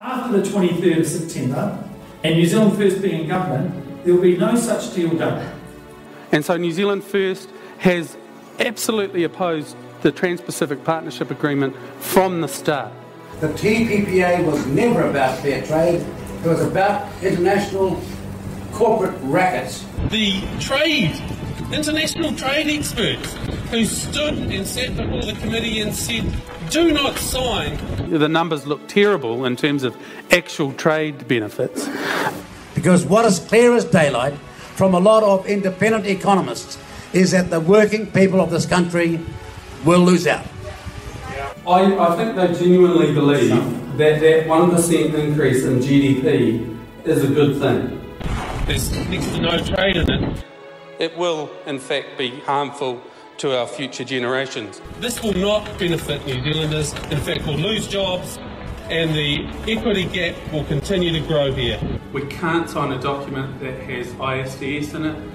After the 23rd of September and New Zealand First being in government, there will be no such deal done. And so New Zealand First has absolutely opposed the Trans Pacific Partnership Agreement from the start. The TPPA was never about fair trade, it was about international corporate rackets. The trade, international trade experts who stood and sat before the committee and said, do not sign. The numbers look terrible in terms of actual trade benefits. Because what is clear as daylight from a lot of independent economists is that the working people of this country will lose out. I, I think they genuinely believe that that 1% increase in GDP is a good thing. There's next to no trade in it. It will, in fact, be harmful to our future generations. This will not benefit New Zealanders. In fact, we'll lose jobs and the equity gap will continue to grow here. We can't sign a document that has ISDS in it.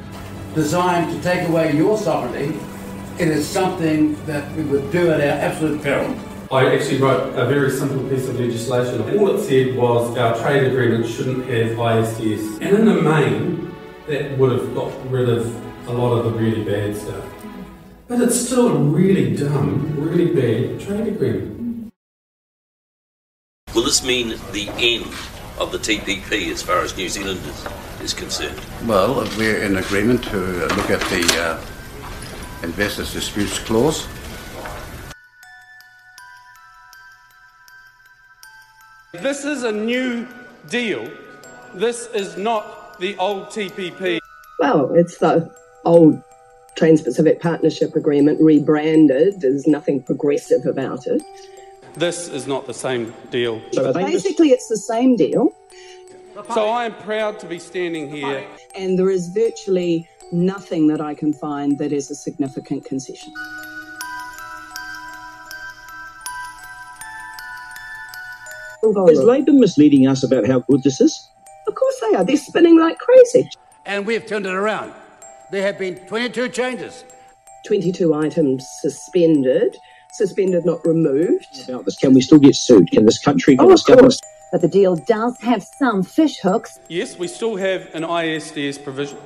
Designed to take away your sovereignty, it is something that we would do at our absolute peril. I actually wrote a very simple piece of legislation. All it said was our trade agreement shouldn't have ISDS. And in the main, that would have got rid of a lot of the really bad stuff. But it's still a really dumb, really bad trade agreement. Will this mean the end of the TPP as far as New Zealand is, is concerned? Well, we're in agreement to look at the uh, Investors Disputes Clause. This is a new deal. This is not the old TPP. Well, it's the old Trans Pacific Partnership Agreement rebranded. There's nothing progressive about it. This is not the same deal. So basically, it's the same deal. So I am proud to be standing here. And there is virtually nothing that I can find that is a significant concession. Is Labour misleading us about how good this is? Of course they are. They're spinning like crazy. And we've turned it around. There have been 22 changes. 22 items suspended, suspended, not removed. About this, can we still get sued? Can this country get Oh, this government? But the deal does have some fish hooks. Yes, we still have an ISDS provision.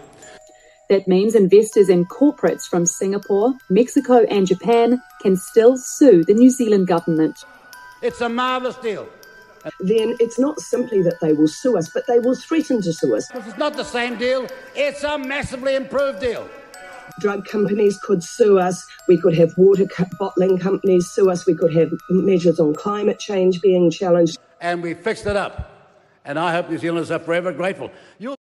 That means investors and corporates from Singapore, Mexico, and Japan can still sue the New Zealand government. It's a marvellous deal. Then it's not simply that they will sue us, but they will threaten to sue us. This is not the same deal, it's a massively improved deal. Drug companies could sue us. We could have water bottling companies sue us. We could have measures on climate change being challenged. And we fixed it up. And I hope New Zealanders are forever grateful. You'll